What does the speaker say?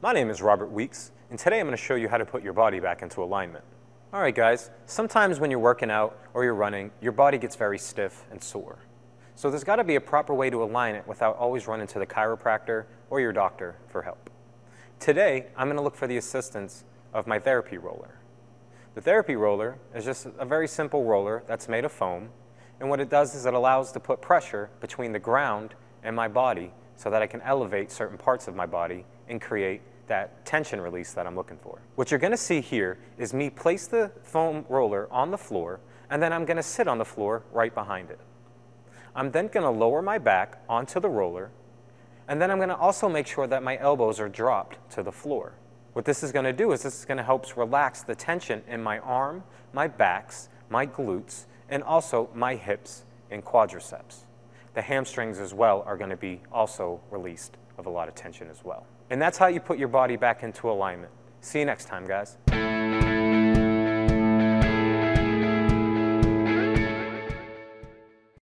My name is Robert Weeks, and today I'm going to show you how to put your body back into alignment. All right, guys, sometimes when you're working out or you're running, your body gets very stiff and sore. So there's got to be a proper way to align it without always running to the chiropractor or your doctor for help. Today, I'm going to look for the assistance of my therapy roller. The therapy roller is just a very simple roller that's made of foam, and what it does is it allows to put pressure between the ground and my body so that I can elevate certain parts of my body and create that tension release that I'm looking for. What you're going to see here is me place the foam roller on the floor, and then I'm going to sit on the floor right behind it. I'm then going to lower my back onto the roller, and then I'm going to also make sure that my elbows are dropped to the floor. What this is going to do is this is going to help relax the tension in my arm, my backs, my glutes, and also my hips and quadriceps. The hamstrings as well are going to be also released of a lot of tension as well. And that's how you put your body back into alignment. See you next time, guys.